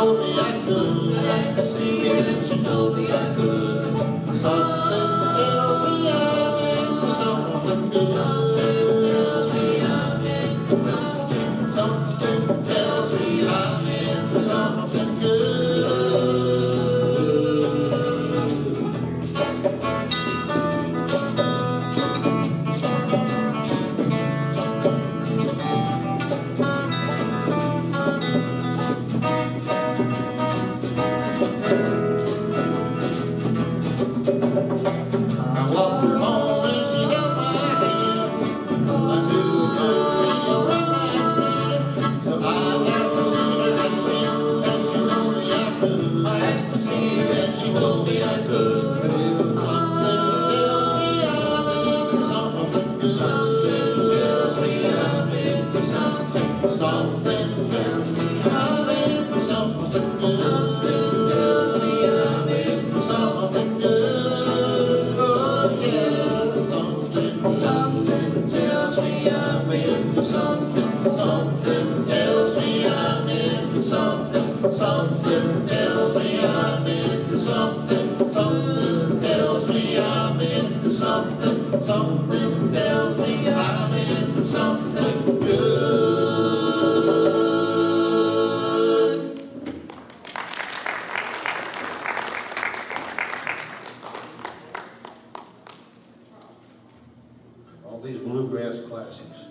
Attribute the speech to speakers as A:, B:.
A: told me I could. I like to see that told me I could. these bluegrass classics.